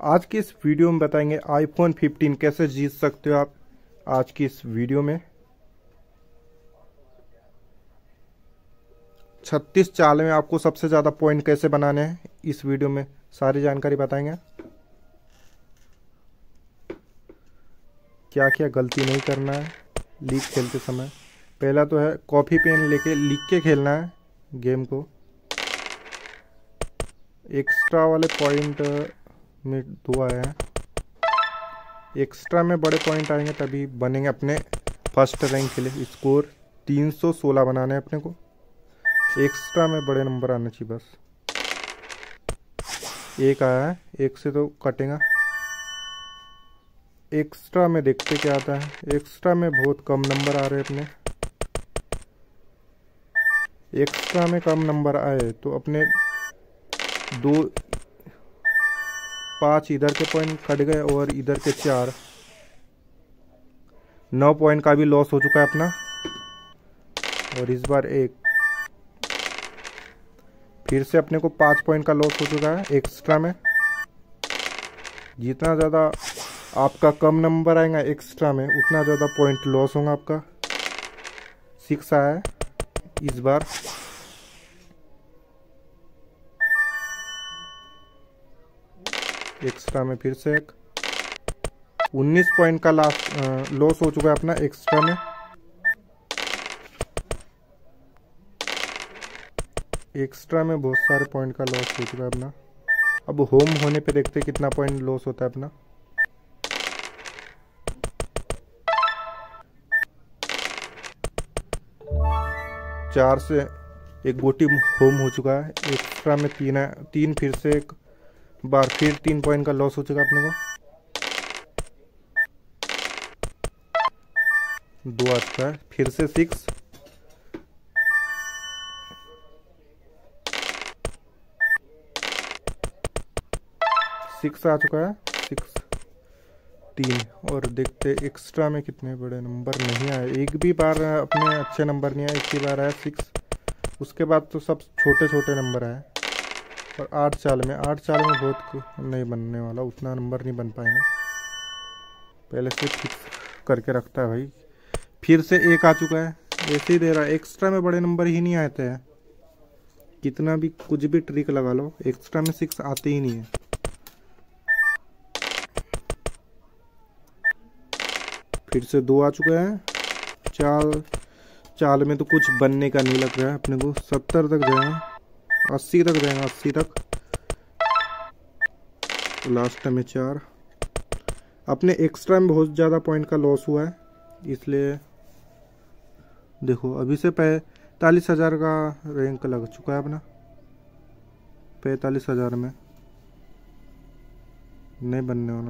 आज की इस वीडियो में बताएँगे आईफोन 15 कैसे जीत सकते हो आप आज की इस वीडियो में। 36 चाल में आपको सबसे ज़्यादा पॉइंट कैसे बनाने हैं, इस वीडियो में सारी जानकारी बताएँगे। क्या क्या गलती नहीं करना है, लीक खेलते समय। पहला तो है कॉफ़ी पेन लेके लिख के खेलना है गेम को। एक्स्ट्रा वाले पॉइंट में दो आए हैं। एक्स्ट्रा में बड़े पॉइंट आएँगे, तभी बनेंगे अपने फ़र्स्ट रैंक के लिए। स्कोर 316 बनाने हैं अपने को। एक्स्ट्रा में बड़े नंबर आने चाहिए बस। एक आया है, एक से तो कटेगा। एक्स्ट्रा में देखते क्या आता है। एक्स्ट्रा में बहुत कम नंबर आ रहे हैं अपने। एक्स्ट्रा में कम नंबर आए तो अपने दो पाँच इधर के पॉइंट कट गए और इधर के चार। नौ पॉइंट का भी लॉस हो चुका है अपना। और इस बार एक। फिर से अपने को पाँच पॉइंट का लॉस हो चुका है एक्स्ट्रा में। जितना ज़्यादा आपका कम नंबर आएगा एक्स्ट्रा में, उतना ज़्यादा पॉइंट लॉस होगा आपका। सिक्स आया है इस बार। एक्स्ट्रा में फिर से एक। 19 पॉइंट का लास्ट लॉस हो चुका है अपना एक्स्ट्रा में। एक्स्ट्रा में बहुत सारे पॉइंट का लॉस हो चुका है अपना। अब होम होने पे देखते कितना पॉइंट लॉस होता है अपना। चार से एक गोटी होम हो चुका है। एक्स्ट्रा में तीन है, तीन फिर से एक बार फिर तीन पॉइंट का लॉस हो चुका अपने को। दो है, फिर से सिक्स सिक्स आ चुका है सिक्स तीन। और देखते एक्स्ट्रा में कितने बड़े नंबर नहीं आए। एक भी बार अपने अच्छे नंबर नहीं आए, एक ही बार आया सिक्स उसके बाद तो सब छोटे छोटे नंबर आए। और आठ चाल में, आठ चाल में बहुत नहीं बनने वाला, उतना नंबर नहीं बन पाएगा। पहले से फिक्स करके रखता है भाई। फिर से एक आ चुका है। ऐसे ही दे रहा है। एक्स्ट्रा में बड़े नंबर ही नहीं आते हैं। कितना भी कुछ भी ट्रिक लगा लो एक्स्ट्रा में सिक्स आते ही नहीं है। फिर से दो आ चुका है। चाल चाल में तो कुछ बनने का नहीं लग रहा है अपने को। सत्तर तक जाएगा अस्सी तक जाएगा अस्सी तक। लास्ट में चार। अपने एक्स्ट्रा में बहुत ज़्यादा पॉइंट का लॉस हुआ है, इसलिए देखो, अभी से पैंतालीस हज़ार का रैंक लग चुका है अपना। पैंतालीस हज़ार में। नहीं बनने वाला।